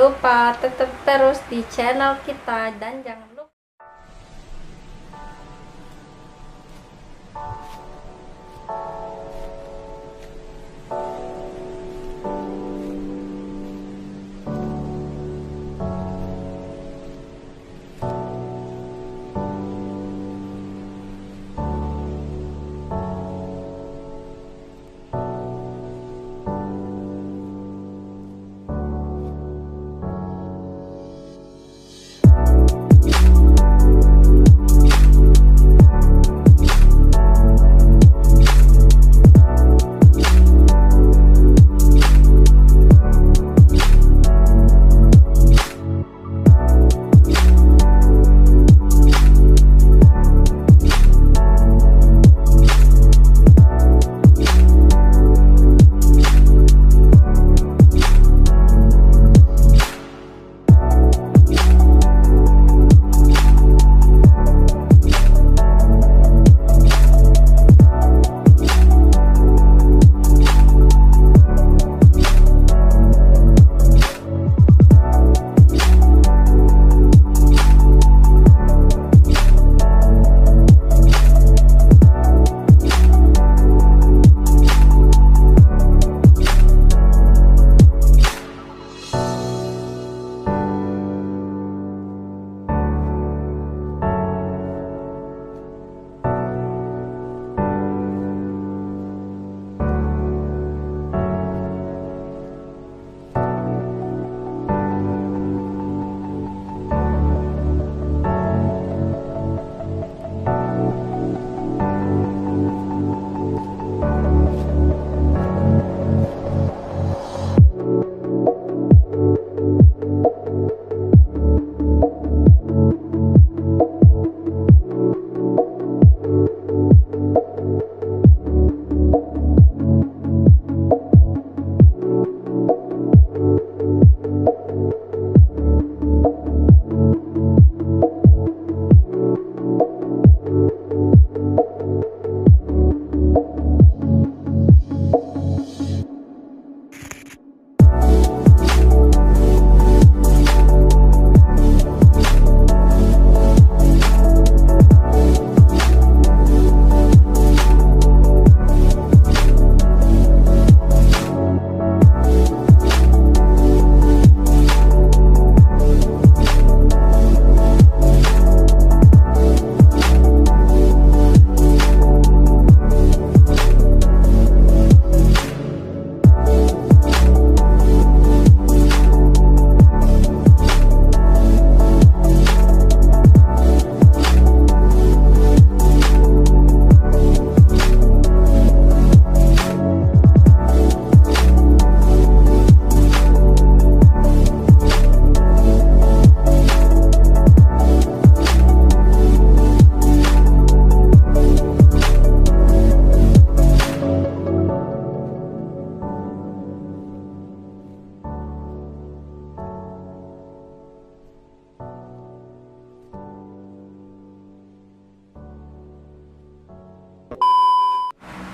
Lupa tetap terus di channel kita dan jangan lupa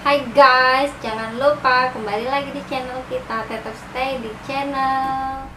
Hai guys, jangan lupa kembali lagi di channel kita. Tetap stay di channel